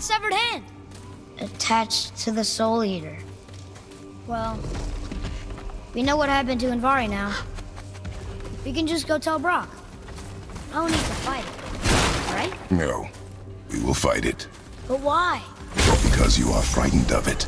That severed hand. Attached to the Soul Eater. Well, we know what happened to Andvari now. We can just go tell Brok. I don't need to fight it, right? No. We will fight it. But why? Because you are frightened of it.